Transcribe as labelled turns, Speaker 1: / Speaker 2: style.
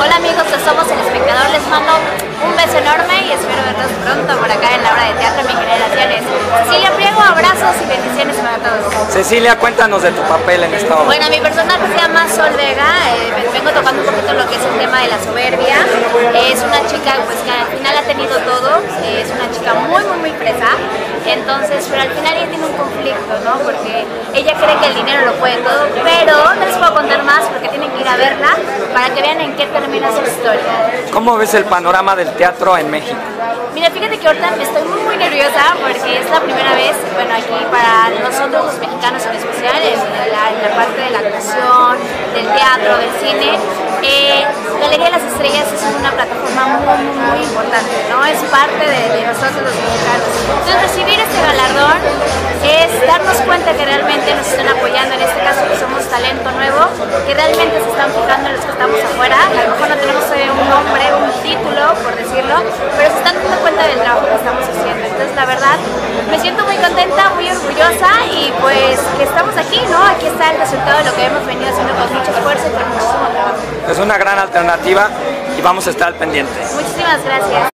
Speaker 1: Hola amigos Somos el Espectador, les mando un beso enorme y espero verlos pronto por acá en la obra de teatro Mi Generaciones. Cecilia Priego, abrazos y bendiciones para todos.
Speaker 2: Cecilia, cuéntanos de tu papel en esta obra.
Speaker 1: Bueno, mi personaje se llama Sol Vega, eh, vengo tocando un poquito lo que es el tema de la soberbia. es una chica pues, que al final ha tenido todo, es una chica muy, muy, muy fresa. Entonces, pero al final ella tiene un conflicto, ¿no? Porque ella cree que el dinero lo puede todo, pero no les puedo contar más porque tienen que ir a verla para que vean en qué termina su historia.
Speaker 2: ¿Cómo ves el panorama del teatro en México?
Speaker 1: Mira, fíjate que ahorita estoy muy, muy nerviosa porque es la primera vez, bueno, aquí para nosotros los mexicanos en especial, en la, parte de la actuación, del teatro, del cine, eh, Galería de las Estrellas es una plataforma muy, muy, importante, ¿no? Es parte de, de nosotros los mexicanos. Entonces recibir este galardón es darnos cuenta que realmente nos están apoyando, en este caso que somos talento nuevo, que realmente se están fijando en los que estamos afuera, a lo mejor no tenemos un nombre, un título, por decirlo, pero se están dando cuenta del trabajo que estamos haciendo. Entonces la verdad, me siento muy contenta, muy orgullosa y pues que estamos aquí, ¿no? Aquí está el resultado de lo que hemos venido haciendo con mucho esfuerzo y con muchísimo trabajo.
Speaker 2: Es una gran alternativa y vamos a estar al pendiente.
Speaker 1: Muchísimas gracias.